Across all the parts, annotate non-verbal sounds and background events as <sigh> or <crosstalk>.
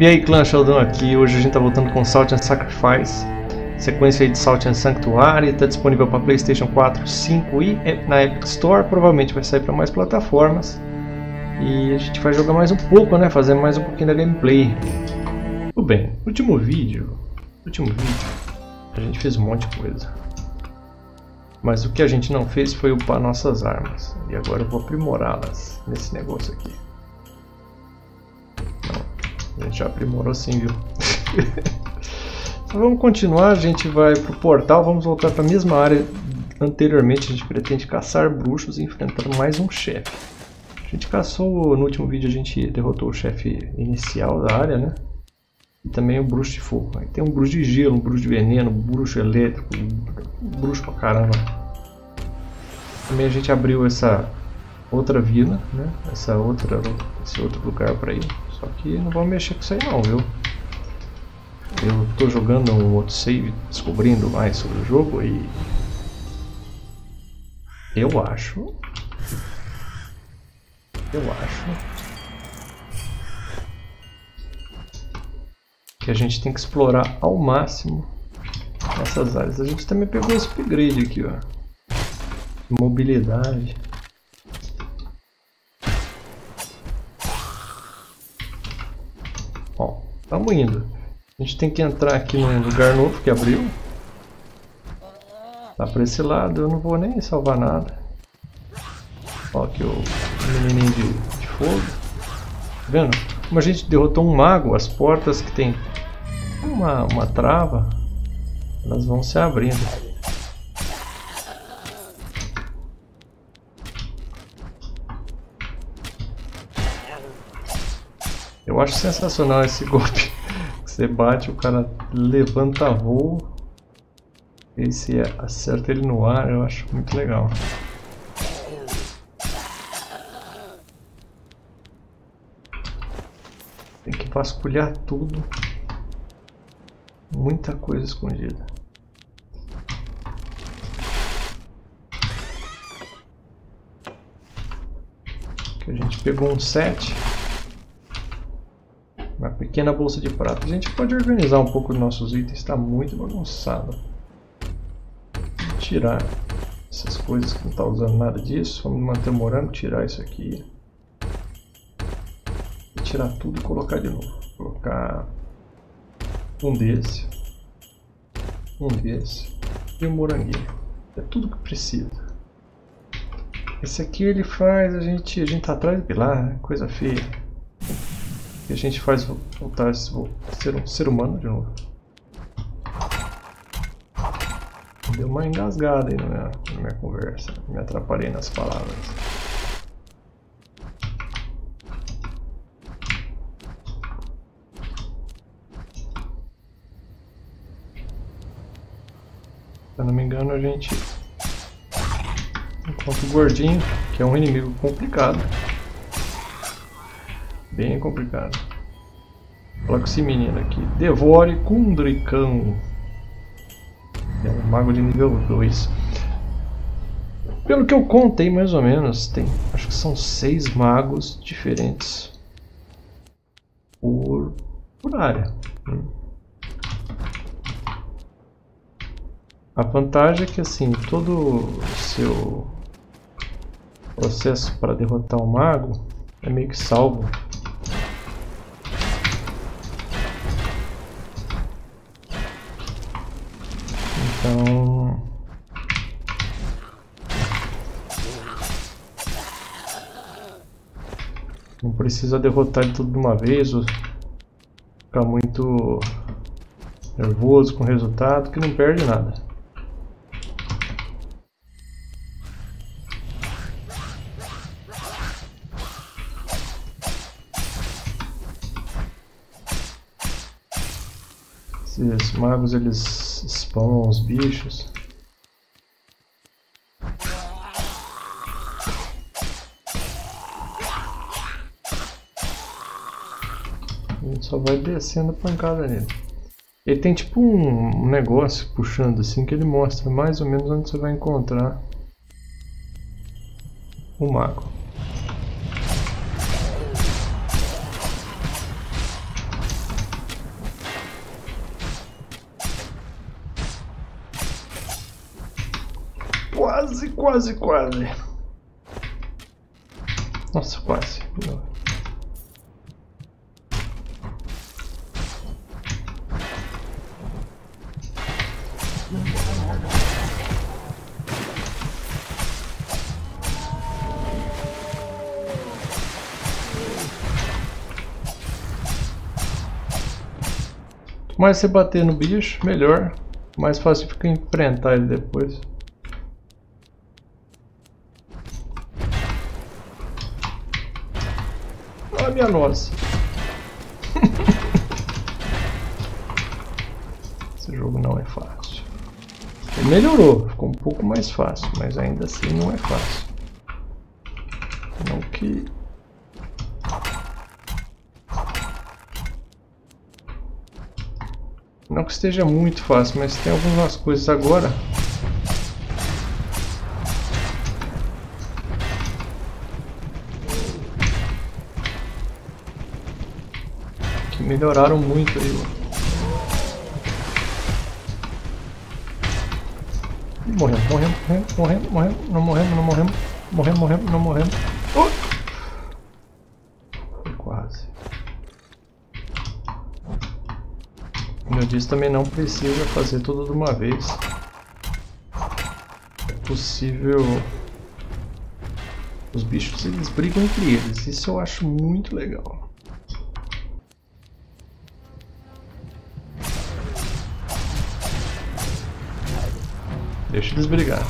E aí clã Sheldon aqui, hoje a gente tá voltando com Salt and Sacrifice. Sequência aí de Salt and Sanctuary, está disponível para Playstation 4, 5 e na Epic Store. Provavelmente vai sair para mais plataformas. E a gente vai jogar mais um pouco, né, fazer mais um pouquinho da gameplay. Tudo bem, último vídeo. Último vídeo. A gente fez um monte de coisa. Mas o que a gente não fez foi upar nossas armas. E agora eu vou aprimorá-las nesse negócio aqui a gente aprimorou sim, viu? <laughs> então vamos continuar, a gente vai pro portal, vamos voltar para a mesma área anteriormente. A gente pretende caçar bruxos e enfrentar mais um chefe. A gente caçou, no último vídeo a gente derrotou o chefe inicial da área, né? E também o bruxo de fogo. Aí tem um bruxo de gelo, um bruxo de veneno, um bruxo elétrico, um bruxo pra caramba. Também a gente abriu essa outra vila, né? Essa outra, esse outro lugar para ir. Só que não vamos mexer com isso aí não, viu? Eu estou jogando um outro save, descobrindo mais sobre o jogo e... Eu acho... Eu acho... Que a gente tem que explorar ao máximo essas áreas. A gente também pegou esse upgrade aqui, ó. Mobilidade. Estamos indo. A gente tem que entrar aqui num lugar novo que abriu. Tá para esse lado, eu não vou nem salvar nada. Ó aqui o menininho de, de fogo. Tá vendo? Como a gente derrotou um mago, as portas que tem uma, uma trava, elas vão se abrindo. Eu acho sensacional esse <laughs> golpe. Você bate, o cara levanta voo. E se acerta ele no ar, eu acho muito legal. Tem que vasculhar tudo. Muita coisa escondida. A gente pegou um set. Uma pequena bolsa de prata. A gente pode organizar um pouco os nossos itens, está muito bagunçado. Vou tirar essas coisas que não está usando nada disso. Vamos manter morando, tirar isso aqui. Tirar tudo e colocar de novo. Colocar um desse, um desse e um moranguinho. É tudo que precisa. Esse aqui ele faz a gente a gente tá atrás de pilar, né? coisa feia. E a gente faz voltar a ser um ser humano de novo. Deu uma engasgada aí na minha, na minha conversa. Me atrapalhei nas palavras. Se eu não me engano, a gente encontra o gordinho, que é um inimigo complicado. Bem complicado. Fala com esse menino aqui. Devore Kundricão. É um mago de nível 2. Pelo que eu contei, mais ou menos, tem. Acho que são seis magos diferentes por, por área. A vantagem é que assim, todo o seu processo para derrotar um mago é meio que salvo Então... Não precisa derrotar ele tudo de uma vez ou ficar muito nervoso com o resultado que não perde nada. Esses magos eles spawnam os bichos. A gente só vai descendo a pancada nele. Ele tem tipo um negócio puxando assim que ele mostra mais ou menos onde você vai encontrar o mago. Quase, quase. Nossa, quase. mais você bater no bicho, melhor. Mais fácil fica enfrentar ele depois. Olha minha nossa. <laughs> Esse jogo não é fácil. Melhorou, ficou um pouco mais fácil, mas ainda assim não é fácil. Não que Não que esteja muito fácil, mas tem algumas coisas agora. Melhoraram muito aí, Morremos, morremos, morremos, morremos, morremos, não morremos, não morremos, morremos, morremos, não morremos. Oh! Como eu disse, também não precisa fazer tudo de uma vez. É possível... Os bichos eles brigam entre eles, isso eu acho muito legal. Deixa eles brigar.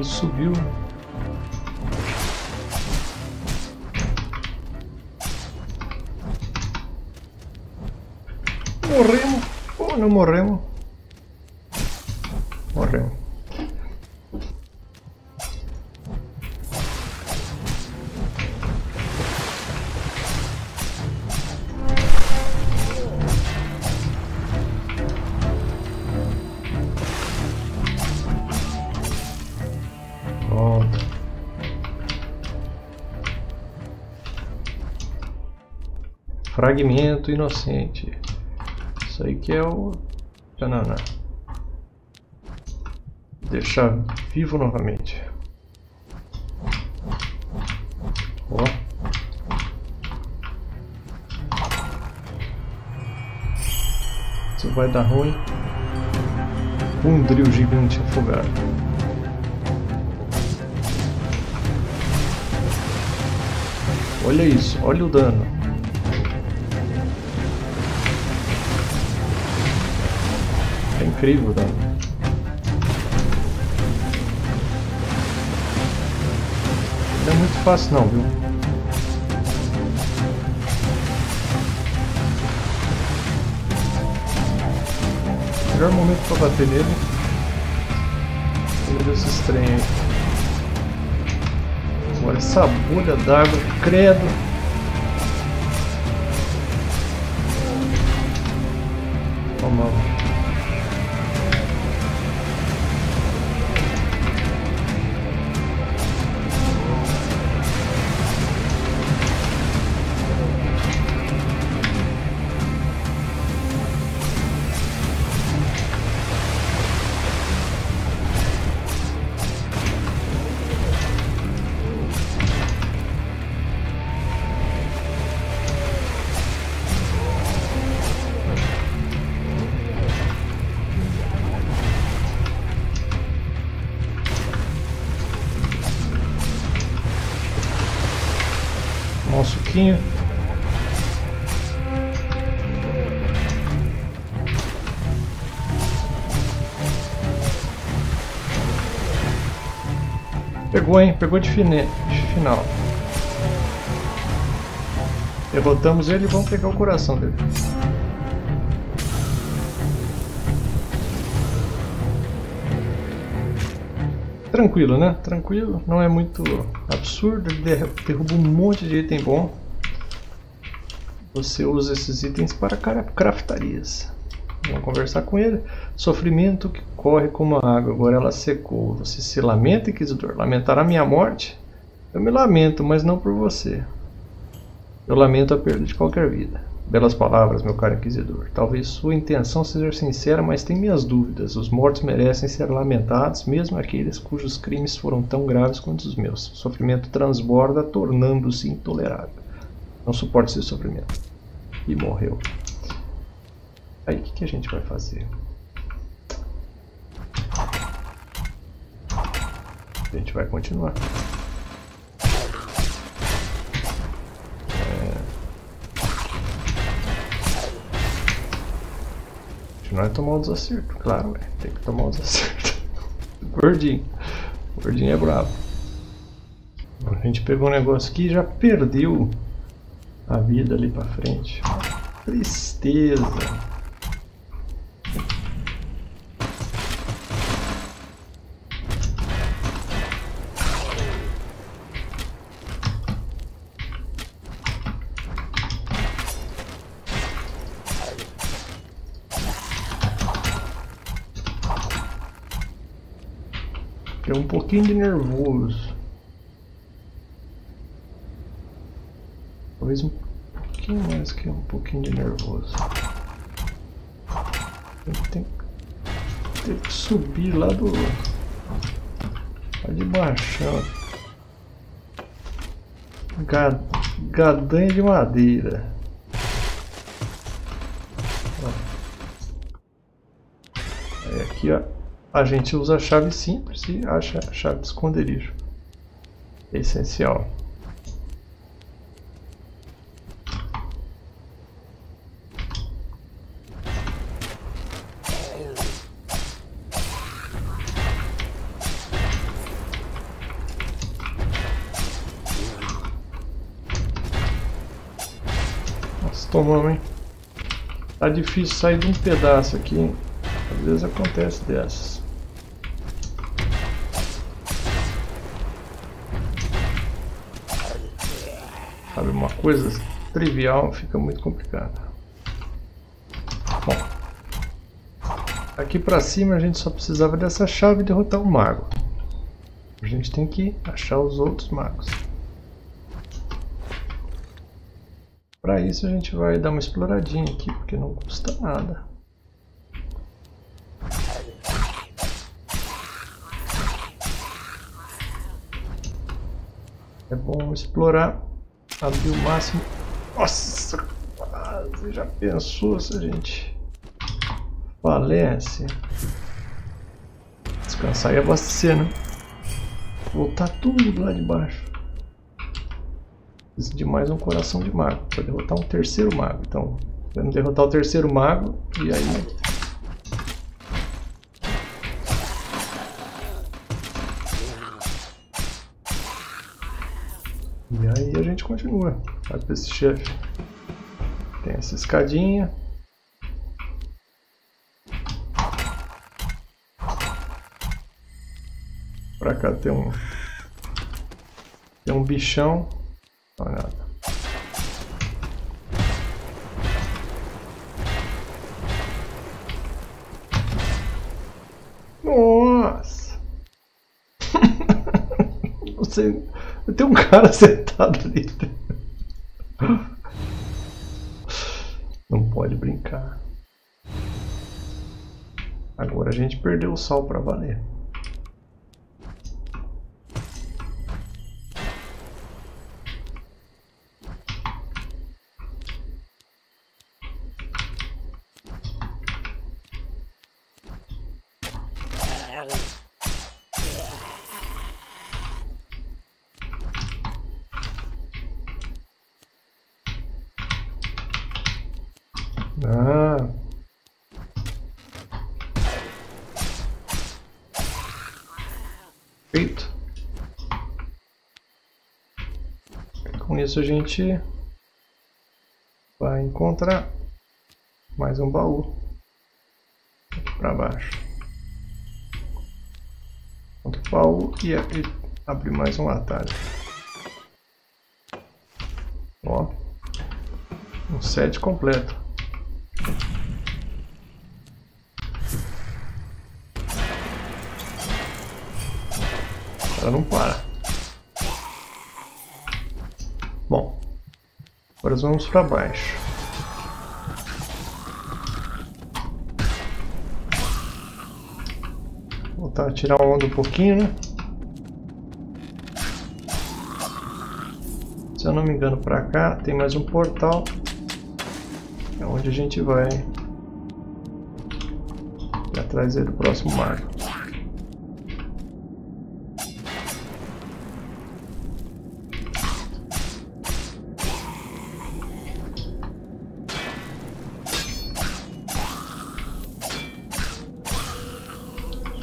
ele subiu. Morremos. Oh, não. Morremos. Fragmento inocente. Isso aí que é o... Tanana. Deixar vivo novamente. Ó. Isso vai dar ruim. Um drill gigante afogado. Olha isso, olha o dano. Incrível, tá? Não é muito fácil não, viu? Melhor momento para bater nele. Meu Deus, esse trem aí. Agora essa bolha d'água, credo. Pegou, hein? Pegou de, fine... de final. Derrotamos ele e vamos pegar o coração dele. Tranquilo, né? Tranquilo, não é muito absurdo, ele derruba um monte de item bom. Você usa esses itens para craftarias. Vamos conversar com ele. Sofrimento que corre como a água, agora ela secou. Você se lamenta, Inquisidor? Lamentar a minha morte? Eu me lamento, mas não por você. Eu lamento a perda de qualquer vida. Belas palavras, meu caro Inquisidor. Talvez sua intenção seja sincera, mas tem minhas dúvidas. Os mortos merecem ser lamentados, mesmo aqueles cujos crimes foram tão graves quanto os meus. O sofrimento transborda, tornando-se intolerável. Não suporto esse sofrimento. E morreu. Aí, o que, que a gente vai fazer? A gente vai continuar. Continuar é tomar o desacerto, claro, véio. tem que tomar o desacerto. <laughs> Gordinho. Gordinho é bravo. A gente pegou um negócio aqui e já perdeu a vida ali pra frente. Tristeza. É um pouquinho de nervoso. Talvez um pouquinho mais que um pouquinho de nervoso. Tem, que subir lá do. lá de baixão. Gadanha de madeira. Aí aqui ó a gente usa a chave simples e acha a chave de esconderijo. É essencial. Tomamos, hein? Tá difícil sair de um pedaço aqui, Às vezes acontece dessas. Sabe, uma coisa trivial fica muito complicada. Bom, aqui para cima a gente só precisava dessa chave e derrotar o mago. A gente tem que achar os outros magos. Para isso a gente vai dar uma exploradinha aqui, porque não custa nada. É bom explorar Abrir o máximo. Nossa, quase já pensou se a gente falece. Descansar e abastecer, né? Voltar tudo lá de baixo. Preciso de mais um coração de mago para derrotar um terceiro mago. Então, vamos derrotar o terceiro mago e aí E aí a gente continua. Vai para esse chefe. Tem essa escadinha. Pra cá tem um. Tem um bichão. Olha. Nossa! <laughs> Você tem um cara <laughs> sentado ali. Não pode brincar. Agora a gente perdeu o sal para valer. isso a gente vai encontrar mais um baú para baixo. Outro baú e abrir mais um atalho. Ó, um set completo. Ela não para. Agora vamos para baixo. Voltar a tirar a onda um pouquinho, né? Se eu não me engano, para cá tem mais um portal. É onde a gente vai. Atrás do próximo mar.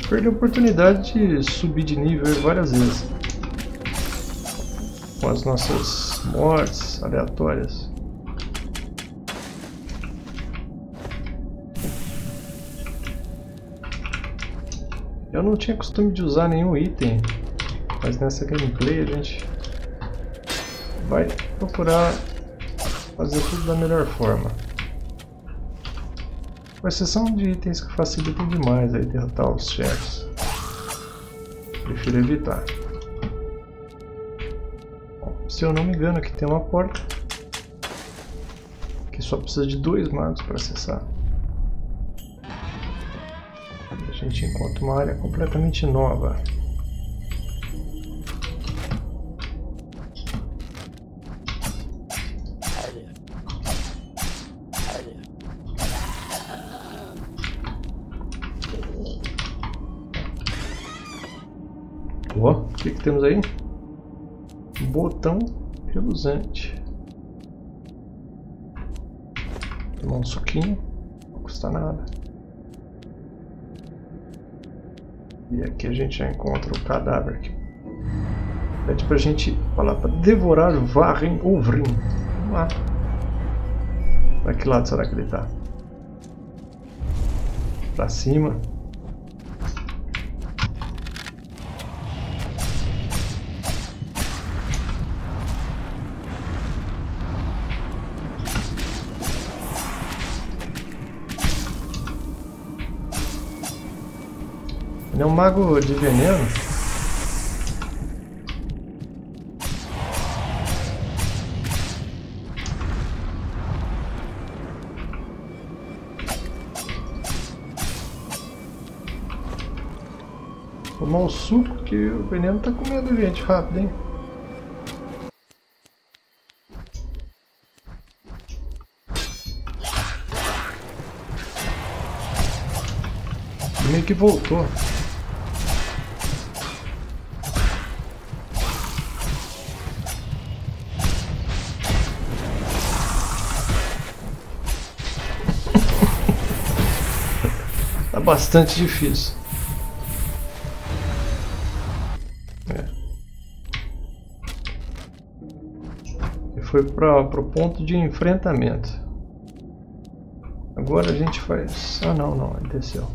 Perdi a oportunidade de subir de nível várias vezes. Com as nossas mortes aleatórias. Eu não tinha costume de usar nenhum item, mas nessa gameplay a gente vai procurar fazer tudo da melhor forma. Com exceção de itens que facilitam demais aí derrotar os chefes. Prefiro evitar. Se eu não me engano aqui tem uma porta. Que só precisa de dois magos para acessar. A gente encontra uma área completamente nova. Ó, o que, que temos aí? Botão reluzente. Tomar um suquinho, não custa nada. E aqui a gente já encontra o cadáver aqui. Pede pra gente falar para devorar Varren ou. Vamos lá. Pra que lado será que ele tá? Pra cima. Ele é um mago de veneno. Tomar um suco que o veneno tá comendo gente rápido, hein? meio que voltou. Bastante difícil. É. Foi para o ponto de enfrentamento. Agora a gente faz... Ah não, não, ele desceu.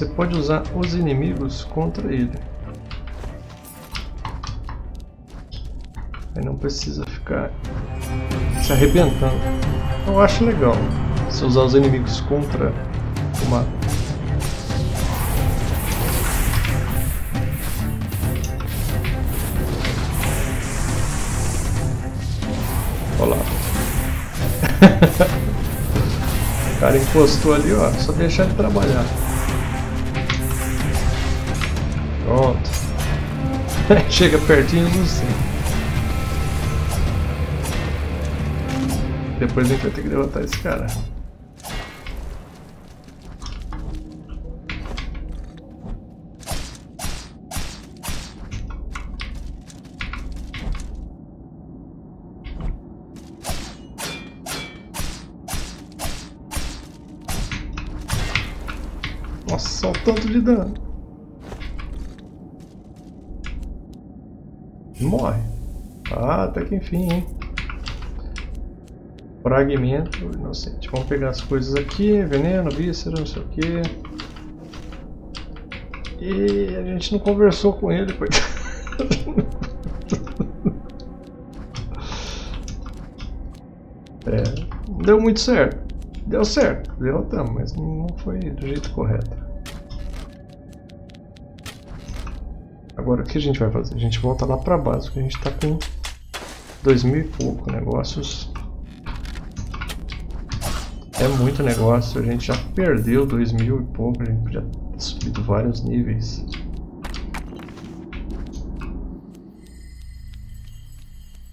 Você pode usar os inimigos contra ele. Aí não precisa ficar se arrebentando. Eu acho legal se usar os inimigos contra o mago. Olha lá. <laughs> o cara encostou ali, ó. Só deixar ele trabalhar. <laughs> Chega pertinho do sim. Depois a gente vai ter que derrotar esse cara. Nossa, olha o tanto de dano. Morre. Ah, até que enfim, hein? Fragmento inocente. Vamos pegar as coisas aqui. Veneno, víscera, não sei o que. E a gente não conversou com ele, coitado. <laughs> É, deu muito certo. Deu certo, derrotamos, mas não foi do jeito correto. Agora o que a gente vai fazer? A gente volta lá pra base, porque a gente tá com dois mil e pouco negócios. É muito negócio, a gente já perdeu dois mil e pouco, a gente podia ter subido vários níveis.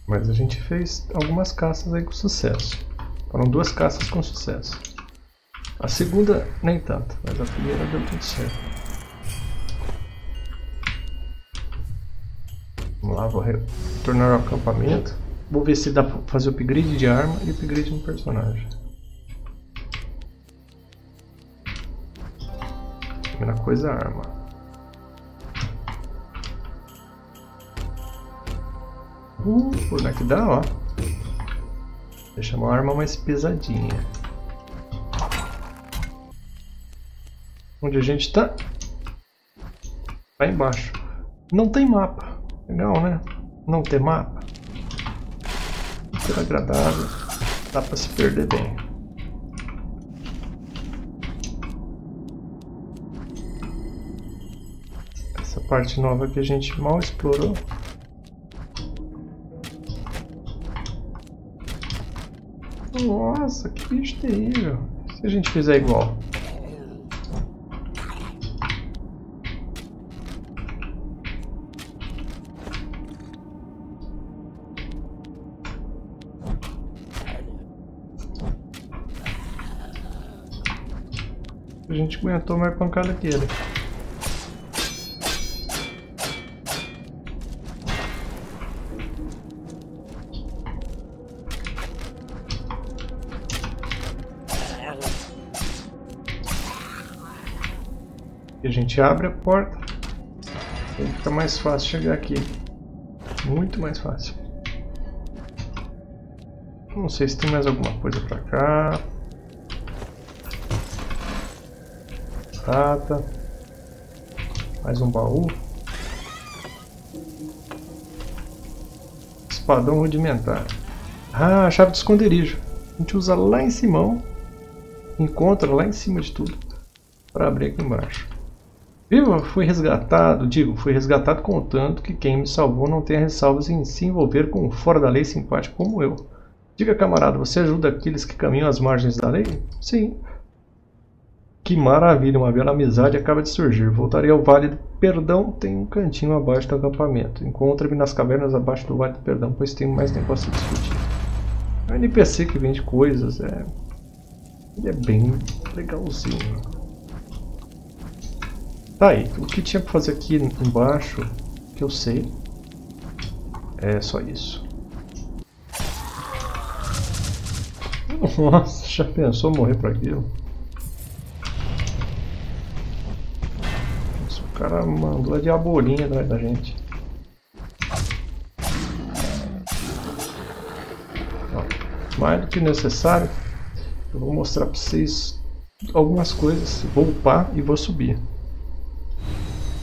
Mas a gente fez algumas caças aí com sucesso. Foram duas caças com sucesso. A segunda nem tanto, mas a primeira deu tudo certo. Lá, vou retornar ao acampamento. Vou ver se dá pra fazer upgrade de arma e upgrade no personagem. Primeira coisa, arma. Uh, como é que dá, ó. Deixa uma arma mais pesadinha. Onde a gente tá? Lá embaixo. Não tem mapa. Legal, né? Não ter mapa. Super agradável. Dá pra se perder bem. Essa parte nova que a gente mal explorou. Nossa, que bicho terrível. Se a gente fizer igual. Gente aguentou mais pancada que ele. E a gente abre a porta. Fica mais fácil chegar aqui. Muito mais fácil. Não sei se tem mais alguma coisa pra cá. Prata. Mais um baú. Espadão rudimentar. Ah, a chave de esconderijo. A gente usa lá em cima. Encontra lá em cima de tudo. Para abrir aqui embaixo. Viva, fui resgatado, digo, fui resgatado contanto que quem me salvou não tenha ressalvas em se envolver com um fora da lei simpático como eu. Diga, camarada, você ajuda aqueles que caminham às margens da lei? Sim. Que maravilha, uma bela amizade acaba de surgir. Voltarei ao Vale do Perdão, tem um cantinho abaixo do acampamento. Encontre-me nas cavernas abaixo do Vale do Perdão, pois tenho mais negócio a discutir. É um NPC que vende coisas, é... Ele é bem legalzinho. Tá aí, o que tinha pra fazer aqui embaixo, que eu sei, é só isso. <laughs> Nossa, já pensou morrer por aquilo? O cara mandou a diabolinha atrás da gente. Ó, mais do que necessário, eu vou mostrar para vocês algumas coisas. Vou upar e vou subir.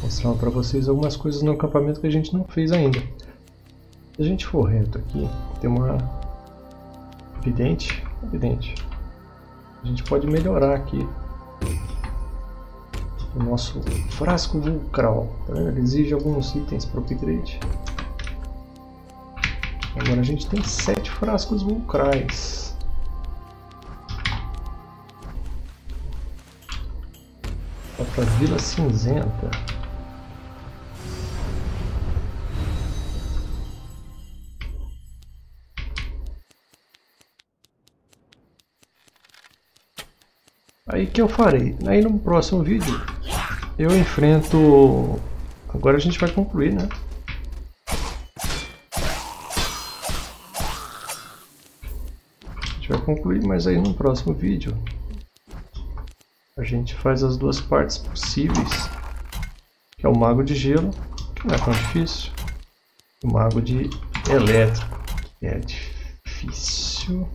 Mostrar para vocês algumas coisas no acampamento que a gente não fez ainda. Se a gente for reto aqui, tem uma evidente, evidente. A gente pode melhorar aqui o nosso frasco vulcral. Tá Ele exige alguns itens para upgrade. Agora a gente tem sete frascos vulcrais. Vai para Vila Cinzenta. Aí que eu farei? Aí no próximo vídeo eu enfrento... Agora a gente vai concluir, né? A gente vai concluir, mas aí no próximo vídeo a gente faz as duas partes possíveis, que é o Mago de Gelo, que não é tão difícil, e o Mago de Elétrico, que é difícil.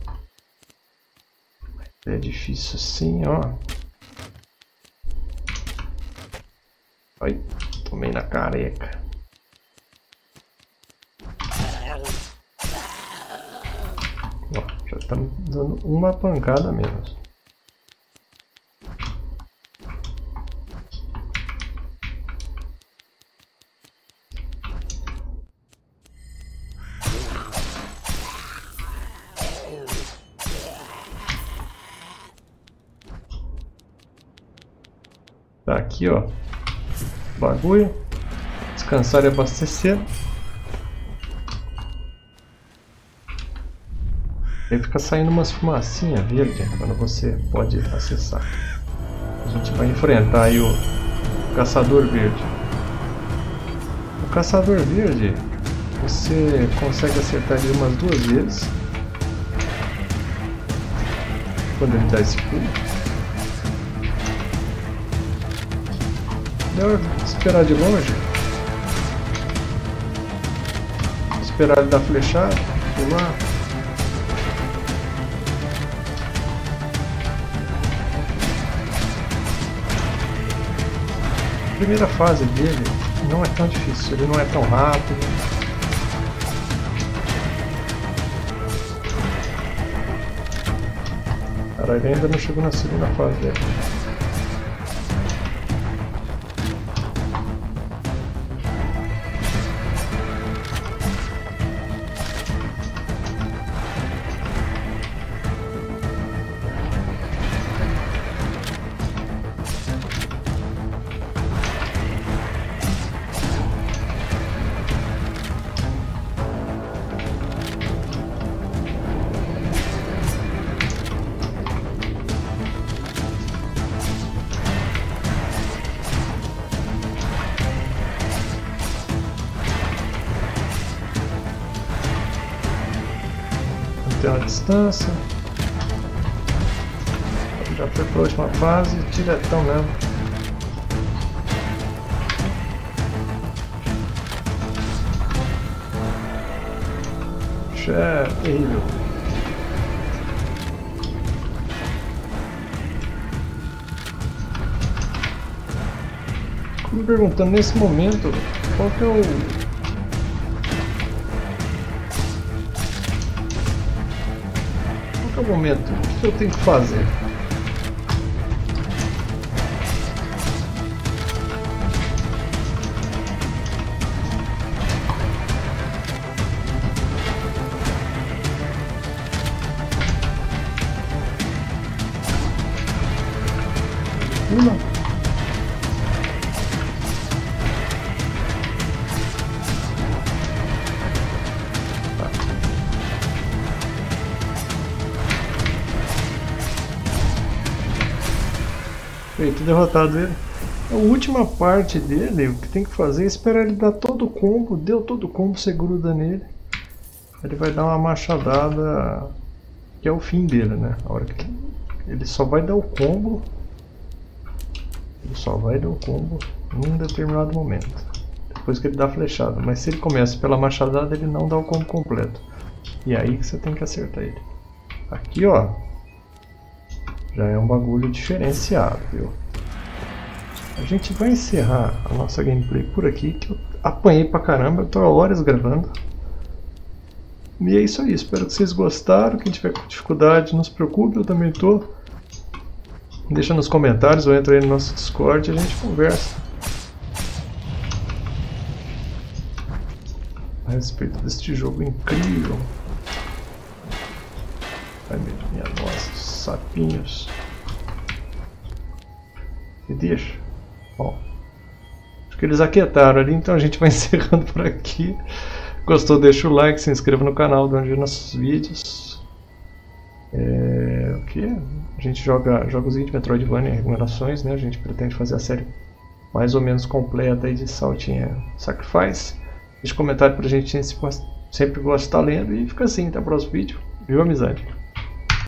É difícil assim, ó. Ai, tomei na careca. Ó, já estamos dando uma pancada menos. Tá aqui, ó. Bagulho. Descansar e abastecer. Aí fica saindo umas fumacinhas verde quando você pode acessar. A gente vai enfrentar aí o Caçador Verde. O Caçador Verde, você consegue acertar ele umas duas vezes. Quando ele dá esse pulo. Melhor esperar de longe. Esperar ele dar flechada, pular. A primeira fase dele não é tão difícil, ele não é tão rápido. Cara, ele ainda não chegou na segunda fase dele. Distância. Já foi para a última fase, diretão mesmo. É terrível. Me perguntando nesse momento qual que é o momento? O que eu tenho que fazer? Feito, derrotado ele. A última parte dele, o que tem que fazer é esperar ele dar todo o combo. Deu todo o combo, você gruda nele. Ele vai dar uma machadada, que é o fim dele, né? A hora que ele só vai dar o combo. Ele só vai dar o combo num determinado momento. Depois que ele dá a flechada. Mas se ele começa pela machadada, ele não dá o combo completo. E é aí que você tem que acertar ele. Aqui, ó, já é um bagulho diferenciado, viu? A gente vai encerrar a nossa gameplay por aqui, que eu apanhei pra caramba, eu tô horas gravando. E é isso aí, espero que vocês gostaram, quem tiver com dificuldade não se preocupe, eu também tô. Deixa nos comentários ou entra aí no nosso Discord e a gente conversa. A respeito deste jogo incrível. Ai minha nossa, sapinhos. E deixa. Bom. Acho que eles aquietaram ali, então a gente vai <laughs> encerrando por aqui. Gostou, deixa o like, se inscreva no canal, dê nossos vídeos. É, o que? A gente joga jogos de Metroidvania em recomendações, né? A gente pretende fazer a série mais ou menos completa aí de Saltinha Sacrifice. Deixe comentário pra gente sempre gosta de estar lendo. E fica assim, até o próximo vídeo. Viu, amizade?